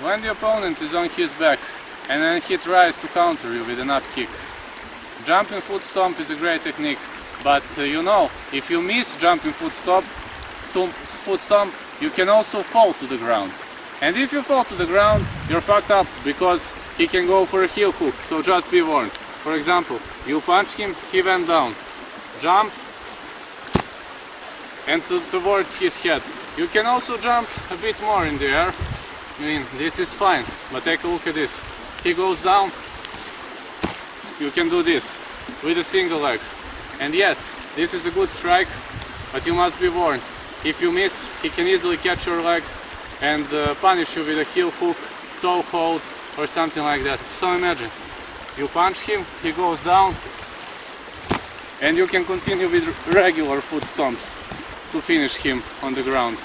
When the opponent is on his back and then he tries to counter you with an up kick, jumping foot stomp is a great technique. But uh, you know, if you miss jumping foot stomp, stomp, foot stomp, you can also fall to the ground. And if you fall to the ground, you're fucked up because he can go for a heel hook. So just be warned. For example, you punch him, he went down. Jump and to, towards his head. You can also jump a bit more in the air. I mean, this is fine, but take a look at this. He goes down, you can do this with a single leg. And yes, this is a good strike, but you must be warned. If you miss, he can easily catch your leg and uh, punish you with a heel hook, toe hold, or something like that. So imagine, you punch him, he goes down, and you can continue with regular foot stomps to finish him on the ground.